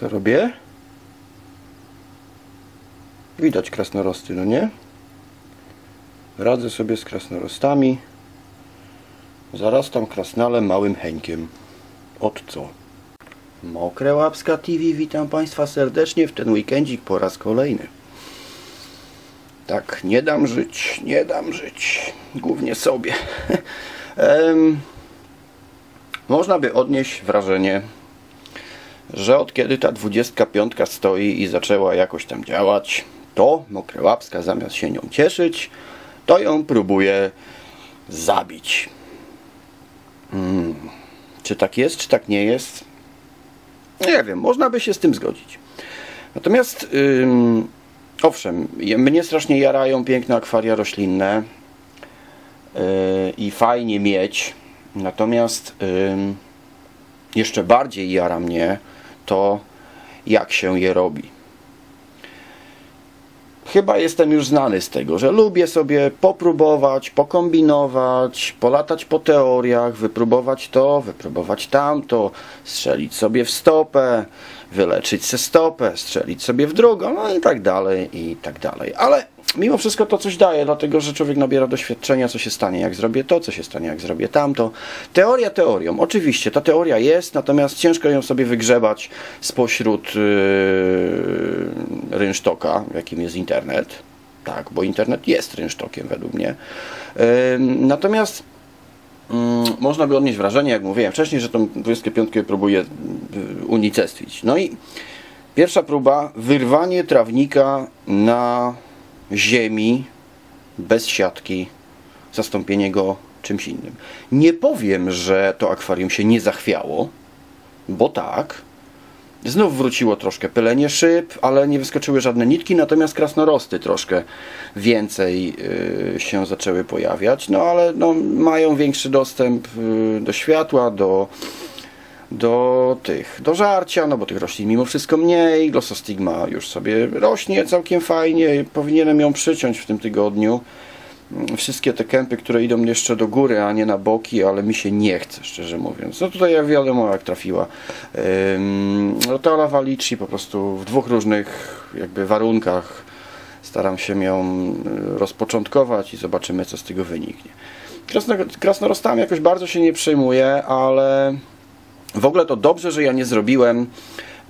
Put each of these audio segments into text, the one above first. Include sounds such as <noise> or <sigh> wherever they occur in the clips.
Co robię? Widać krasnorosty, no nie? Radzę sobie z krasnorostami. Zarastam krasnalem małym heńkiem. Od co? Mokre Łapska TV, witam Państwa serdecznie w ten weekendzik po raz kolejny. Tak, nie dam żyć, nie dam żyć. Głównie sobie. <laughs> Można by odnieść wrażenie, że od kiedy ta 25 stoi i zaczęła jakoś tam działać, to Mokre Łapska zamiast się nią cieszyć, to ją próbuje zabić. Mm. Czy tak jest, czy tak nie jest? Nie wiem, można by się z tym zgodzić. Natomiast, ym, owszem, mnie strasznie jarają piękne akwaria roślinne yy, i fajnie mieć. Natomiast ym, jeszcze bardziej jara mnie to, jak się je robi. Chyba jestem już znany z tego, że lubię sobie popróbować, pokombinować, polatać po teoriach, wypróbować to, wypróbować tamto, strzelić sobie w stopę, wyleczyć se stopę, strzelić sobie w drugą, no i tak dalej, i tak dalej. Ale mimo wszystko to coś daje, dlatego że człowiek nabiera doświadczenia, co się stanie, jak zrobię to, co się stanie, jak zrobię tamto. Teoria teorią, oczywiście, ta teoria jest, natomiast ciężko ją sobie wygrzebać spośród yy, rynsztoka, jakim jest internet. Tak, bo internet jest rynsztokiem według mnie. Yy, natomiast Mm, można by odnieść wrażenie, jak mówiłem wcześniej, że tą 25 próbuję y, unicestwić. No i pierwsza próba, wyrwanie trawnika na ziemi bez siatki, zastąpienie go czymś innym. Nie powiem, że to akwarium się nie zachwiało, bo tak. Znów wróciło troszkę pylenie szyb, ale nie wyskoczyły żadne nitki, natomiast krasnorosty troszkę więcej y, się zaczęły pojawiać. No ale no, mają większy dostęp y, do światła, do, do tych, do żarcia, no bo tych roślin mimo wszystko mniej. Glossostigma już sobie rośnie całkiem fajnie. Powinienem ją przyciąć w tym tygodniu. Mm, Wszystkie te kępy, które idą jeszcze do góry, a nie na boki, ale mi się nie chce, szczerze mówiąc. No tutaj jak wiadomo, jak trafiła. No to lawa liczy po prostu w dwóch różnych jakby warunkach. Staram się ją y, rozpoczątkować i zobaczymy, co z tego wyniknie. Krasno, krasnorostami jakoś bardzo się nie przejmuję, ale w ogóle to dobrze, że ja nie zrobiłem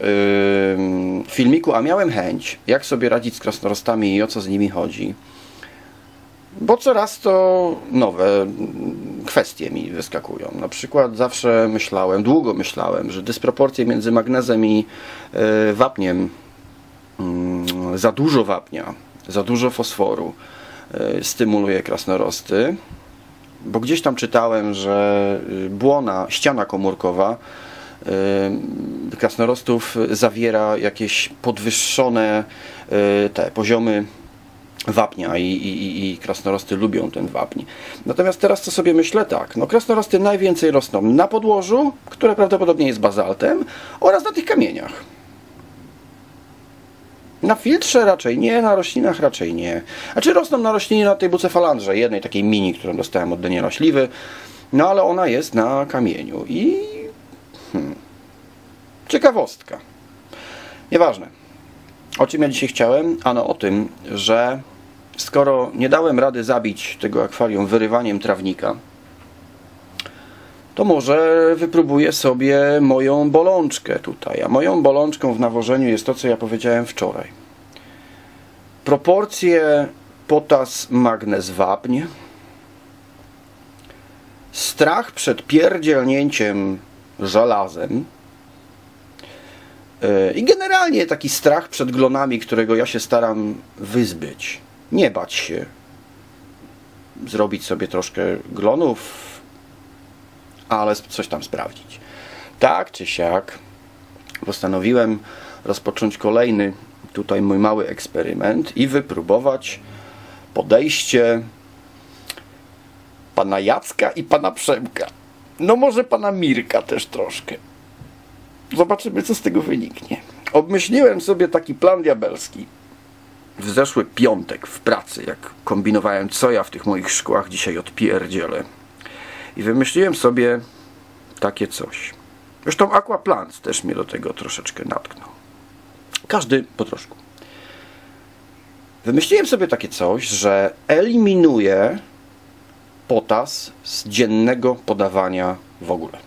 ym, filmiku, a miałem chęć, jak sobie radzić z krasnorostami i o co z nimi chodzi. Bo coraz to nowe kwestie mi wyskakują. Na przykład zawsze myślałem, długo myślałem, że dysproporcje między magnezem i y, wapniem, mm, za dużo wapnia, za dużo fosforu y, stymuluje krasnorosty. Bo gdzieś tam czytałem, że y, błona, ściana komórkowa y, krasnorostów zawiera jakieś podwyższone y, te poziomy wapnia i, i, i- krasnorosty lubią ten wapń. Natomiast teraz co sobie myślę tak, no krasnorosty najwięcej rosną na podłożu, które prawdopodobnie jest bazaltem oraz na tych kamieniach. Na filtrze raczej nie, na roślinach raczej nie. A czy rosną na roślinie na tej bucefalandrze, jednej takiej mini, którą dostałem od Daniela Śliwy, no ale ona jest na kamieniu i... Hmm, ciekawostka. Nieważne. O czym ja dzisiaj chciałem? Ano o tym, że skoro nie dałem rady zabić tego akwarium wyrywaniem trawnika, to może wypróbuję sobie moją bolączkę tutaj. A moją bolączką w nawożeniu jest to, co ja powiedziałem wczoraj. Proporcje potas, magnez, wapń. Strach przed pierdzielnięciem żelazem. Yy, I generalnie taki strach przed glonami, którego ja się staram wyzbyć. Nie bać się. Zrobić sobie troszkę glonów, ale coś tam sprawdzić. Tak czy siak, postanowiłem rozpocząć kolejny tutaj mój mały eksperyment i wypróbować podejście pana Jacka i pana Przemka. No może pana Mirka też troszkę. Zobaczymy, co z tego wyniknie. Obmyśliłem sobie taki plan diabelski. W zeszły piątek w pracy, jak kombinowałem, co ja w tych moich szkłach dzisiaj odpierdzielę. I wymyśliłem sobie takie coś. Zresztą Aquaplant też mnie do tego troszeczkę natknął. Każdy po troszku. Wymyśliłem sobie takie coś, że eliminuję potas z dziennego podawania w ogóle.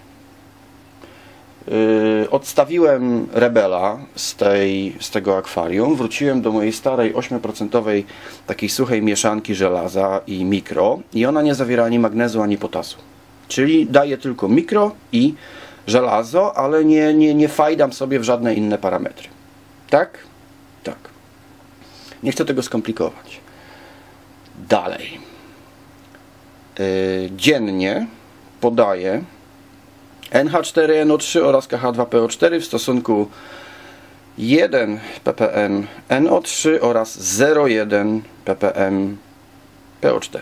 Yy, odstawiłem Rebela z, tej, z tego akwarium, wróciłem do mojej starej 8% takiej suchej mieszanki żelaza i mikro i ona nie zawiera ani magnezu, ani potasu. Czyli daje tylko mikro i żelazo, ale nie, nie, nie fajdam sobie w żadne inne parametry. Tak? Tak. Nie chcę tego skomplikować. Dalej. Yy, dziennie podaję NH4NO3 oraz KH2PO4 w stosunku 1 ppm NO3 oraz 0,1 ppm PO4.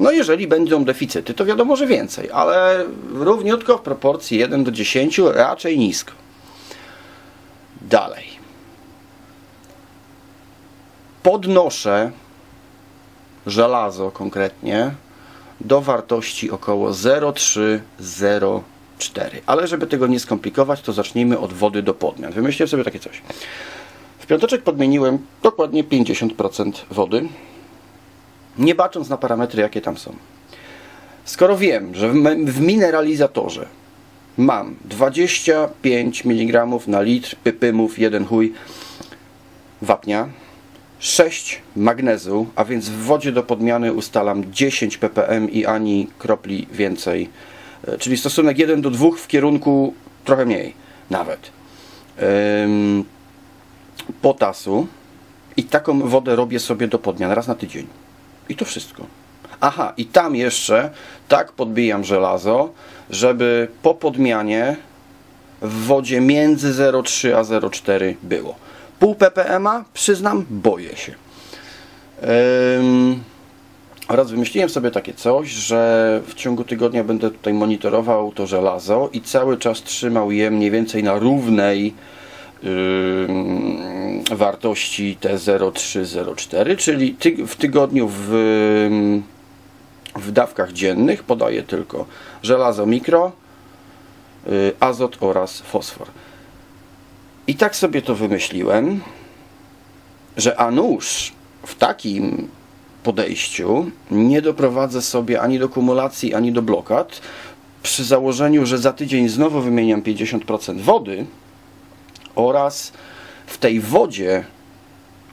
No jeżeli będą deficyty, to wiadomo, że więcej, ale równiutko w proporcji 1 do 10, raczej nisko. Dalej. Podnoszę żelazo konkretnie do wartości około 0,304. Ale żeby tego nie skomplikować, to zacznijmy od wody do podmian. Wymyśliłem sobie takie coś. W piąteczek podmieniłem dokładnie 50% wody, nie bacząc na parametry, jakie tam są. Skoro wiem, że w mineralizatorze mam 25 mg na litr pypymów, jeden chuj wapnia, 6 magnezu, a więc w wodzie do podmiany ustalam 10 ppm i ani kropli więcej. E, czyli stosunek 1 do 2 w kierunku trochę mniej nawet. Ym, potasu i taką wodę robię sobie do podmian raz na tydzień. I to wszystko. Aha, i tam jeszcze tak podbijam żelazo, żeby po podmianie w wodzie między 0,3 a 0,4 było pół ppm, przyznam, boję się. Um, oraz wymyśliłem sobie takie coś, że w ciągu tygodnia będę tutaj monitorował to żelazo i cały czas trzymał je mniej więcej na równej wartości T0304, czyli ty w tygodniu w, w dawkach dziennych podaję tylko żelazo mikro, y, azot oraz fosfor. I tak sobie to wymyśliłem, że a nuż w takim podejściu nie doprowadzę sobie ani do kumulacji, ani do blokad. Przy założeniu, że za tydzień znowu wymieniam 50% wody oraz w tej wodzie,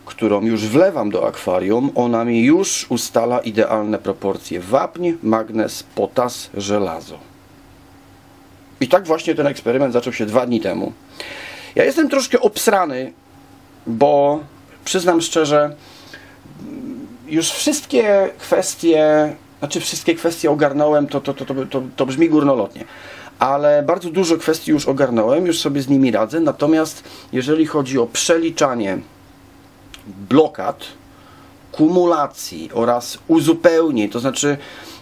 którą już wlewam do akwarium, ona mi już ustala idealne proporcje wapń, magnez, potas, żelazo. I tak właśnie ten eksperyment zaczął się dwa dni temu. Ja jestem troszkę obsrany, bo przyznam szczerze, już wszystkie kwestie, znaczy wszystkie kwestie ogarnąłem, to, to, to, to, to brzmi górnolotnie ale bardzo dużo kwestii już ogarnąłem, już sobie z nimi radzę. Natomiast jeżeli chodzi o przeliczanie blokad, kumulacji oraz uzupełnień, to znaczy,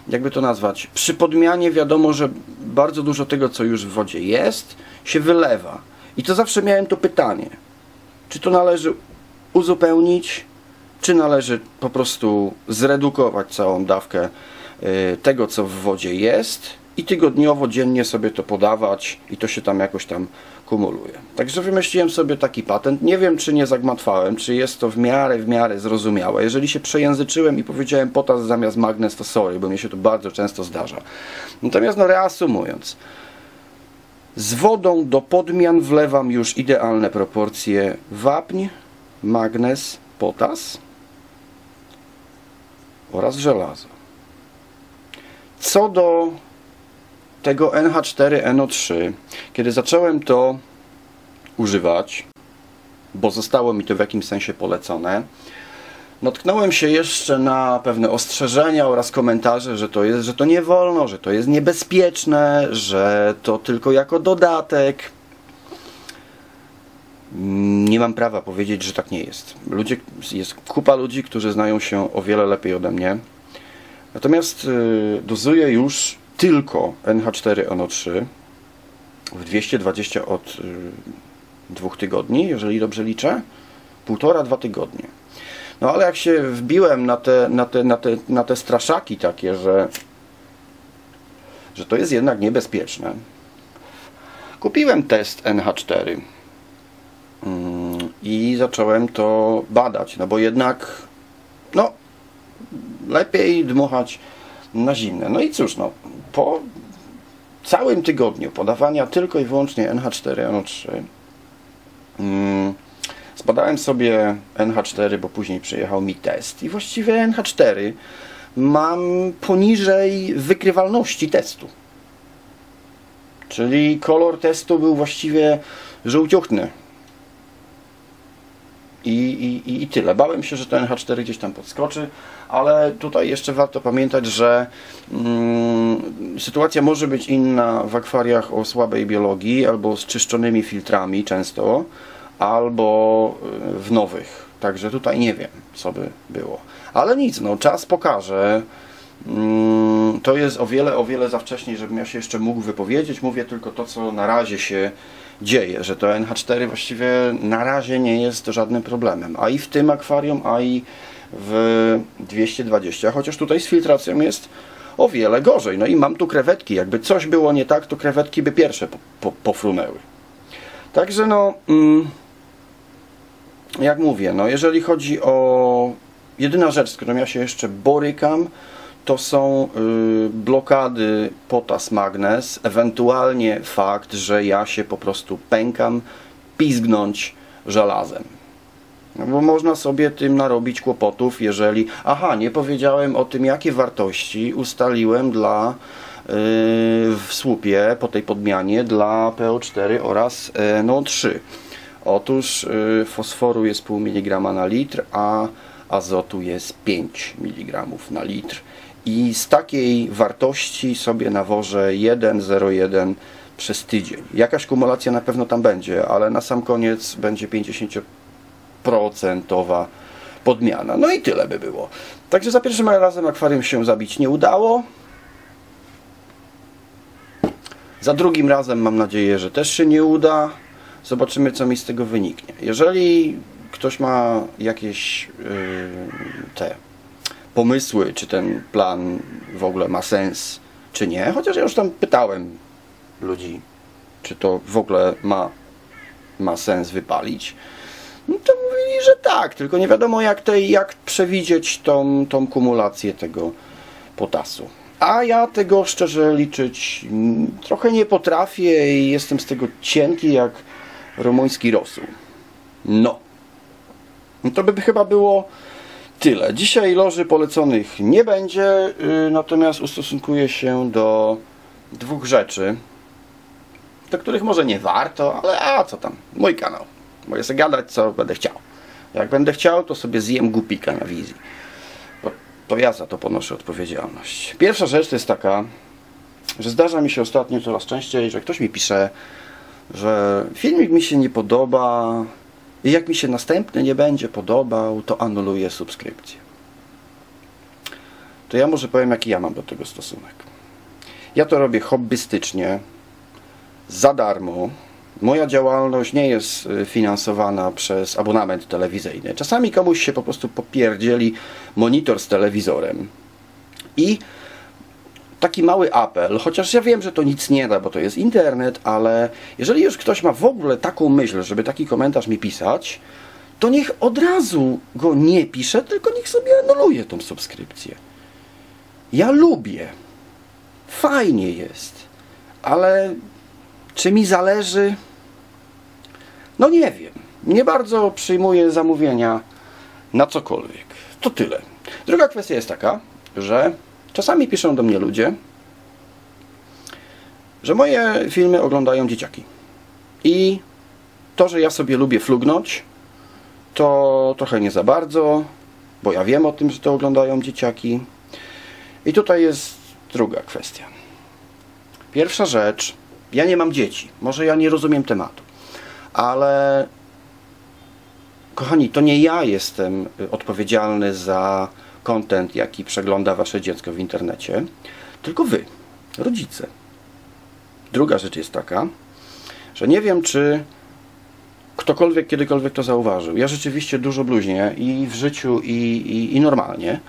jakby to nazwać, przy podmianie wiadomo, że bardzo dużo tego, co już w wodzie jest, się wylewa. I to zawsze miałem to pytanie, czy to należy uzupełnić, czy należy po prostu zredukować całą dawkę y, tego, co w wodzie jest i tygodniowo, dziennie sobie to podawać i to się tam jakoś tam kumuluje. Także wymyśliłem sobie taki patent. Nie wiem, czy nie zagmatwałem, czy jest to w miarę, w miarę zrozumiałe. Jeżeli się przejęzyczyłem i powiedziałem potas zamiast magnes, to sorry, bo mi się to bardzo często zdarza. Natomiast no reasumując, z wodą do podmian wlewam już idealne proporcje wapń, magnez, potas oraz żelazo. Co do tego NH4NO3, kiedy zacząłem to używać, bo zostało mi to w jakimś sensie polecone, natknąłem się jeszcze na pewne ostrzeżenia oraz komentarze, że to jest, że to nie wolno, że to jest niebezpieczne, że to tylko jako dodatek. Nie mam prawa powiedzieć, że tak nie jest. Ludzie, jest kupa ludzi, którzy znają się o wiele lepiej ode mnie. Natomiast yy, dozuję już tylko NH4NO3 w 220 od yy, dwóch tygodni, jeżeli dobrze liczę. Półtora, dwa tygodnie. No ale jak się wbiłem na te, na te, na te, na te straszaki takie, że, że to jest jednak niebezpieczne, kupiłem test NH4. Mm, i zacząłem to badać, no bo jednak no lepiej dmuchać na zimne. No i cóż, no po całym tygodniu podawania tylko i wyłącznie NH4NO3 mm, zbadałem sobie NH4, bo później przyjechał mi test i właściwie NH4 mam poniżej wykrywalności testu. Czyli kolor testu był właściwie żółciuchny. I, i, I tyle. Bałem się, że ten H4 gdzieś tam podskoczy, ale tutaj jeszcze warto pamiętać, że mm, sytuacja może być inna w akwariach o słabej biologii albo z czyszczonymi filtrami często, albo y, w nowych. Także tutaj nie wiem, co by było. Ale nic, no czas pokaże. Mm, to jest o wiele, o wiele za wcześnie, żebym ja się jeszcze mógł wypowiedzieć. Mówię tylko to, co na razie się dzieje, że to NH4 właściwie na razie nie jest żadnym problemem. A i w tym akwarium, a i w 220, chociaż tutaj z filtracją jest o wiele gorzej. No i mam tu krewetki. Jakby coś było nie tak, to krewetki by pierwsze po, po, pofrunęły. Także no, mm, jak mówię, no jeżeli chodzi o jedyna rzecz, z którą ja się jeszcze borykam, to są y, blokady potas-magnes, ewentualnie fakt, że ja się po prostu pękam pizgnąć żelazem. Bo można sobie tym narobić kłopotów, jeżeli... Aha, nie powiedziałem o tym, jakie wartości ustaliłem dla yy, w słupie po tej podmianie dla PO4 oraz yy, NO3. Otóż yy, fosforu jest pół mg na litr, a azotu jest 5 mg na litr i z takiej wartości sobie nawożę 1,01 przez tydzień. Jakaś kumulacja na pewno tam będzie, ale na sam koniec będzie 50% podmiana. No i tyle by było. Także za pierwszym razem akwarium się zabić nie udało. Za drugim razem mam nadzieję, że też się nie uda. Zobaczymy, co mi z tego wyniknie. Jeżeli ktoś ma jakieś yy, te pomysły, czy ten plan w ogóle ma sens, czy nie. Chociaż ja już tam pytałem ludzi, czy to w ogóle ma, ma sens wypalić. No to mówili, że tak, tylko nie wiadomo jak, tej, jak przewidzieć tą, tą kumulację tego potasu. A ja tego szczerze liczyć trochę nie potrafię i jestem z tego cienki jak rumuński rosół. No. no to by chyba było tyle. Dzisiaj loży poleconych nie będzie, yy, natomiast ustosunkuję się do dwóch rzeczy, do których może nie warto, ale a co tam, mój kanał. Mogę sobie gadać, co będę chciał. Jak będę chciał, to sobie zjem głupika na wizji. Bo to ja za to ponoszę odpowiedzialność. Pierwsza rzecz to jest taka, że zdarza mi się ostatnio coraz częściej, że ktoś mi pisze, że filmik mi się nie podoba, i jak mi się następny nie będzie podobał, to anuluję subskrypcję. To ja może powiem, jaki ja mam do tego stosunek. Ja to robię hobbystycznie, za darmo. Moja działalność nie jest y, finansowana przez abonament telewizyjny. Czasami komuś się po prostu popierdzieli monitor z telewizorem i taki mały apel, chociaż ja wiem, że to nic nie da, bo to jest internet, ale jeżeli już ktoś ma w ogóle taką myśl, żeby taki komentarz mi pisać, to niech od razu go nie pisze, tylko niech sobie anuluje tą subskrypcję. Ja lubię. Fajnie jest. Ale czy mi zależy? No nie wiem. Nie bardzo przyjmuję zamówienia na cokolwiek. To tyle. Druga kwestia jest taka, że Czasami piszą do mnie ludzie, że moje filmy oglądają dzieciaki. I to, że ja sobie lubię flugnąć, to trochę nie za bardzo, bo ja wiem o tym, że to oglądają dzieciaki. I tutaj jest druga kwestia. Pierwsza rzecz, ja nie mam dzieci, może ja nie rozumiem tematu, ale kochani, to nie ja jestem odpowiedzialny za content, jaki przegląda wasze dziecko w internecie, tylko wy, rodzice. Druga rzecz jest taka, że nie wiem, czy ktokolwiek kiedykolwiek to zauważył. Ja rzeczywiście dużo bluźnię i w życiu, i, i, i normalnie.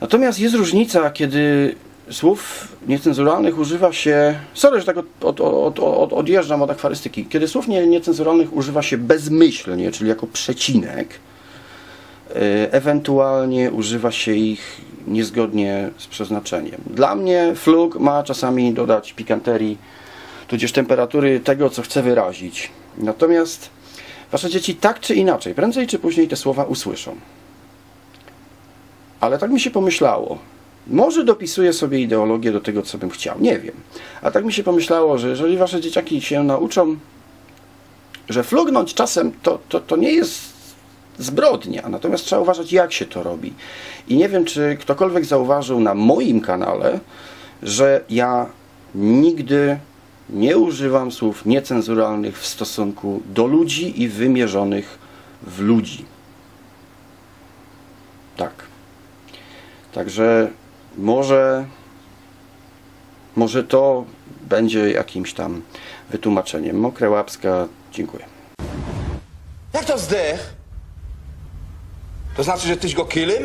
Natomiast jest różnica, kiedy słów niecenzuralnych używa się. Sorry, że tak od, od, od, od, odjeżdżam od akwarystyki. Kiedy słów nie, niecenzuralnych używa się bezmyślnie, czyli jako przecinek, ewentualnie używa się ich niezgodnie z przeznaczeniem. Dla mnie fluk ma czasami dodać pikanterii, tudzież temperatury tego, co chcę wyrazić. Natomiast wasze dzieci tak czy inaczej, prędzej czy później te słowa usłyszą. Ale tak mi się pomyślało. Może dopisuję sobie ideologię do tego, co bym chciał. Nie wiem. A tak mi się pomyślało, że jeżeli wasze dzieciaki się nauczą, że flugnąć czasem to, to, to nie jest zbrodnia, natomiast trzeba uważać, jak się to robi. I nie wiem, czy ktokolwiek zauważył na moim kanale, że ja nigdy nie używam słów niecenzuralnych w stosunku do ludzi i wymierzonych w ludzi. Tak. Także może, może to będzie jakimś tam wytłumaczeniem. Mokre łapska, dziękuję. Jak to zdech? To znaczy, że tyś go killem?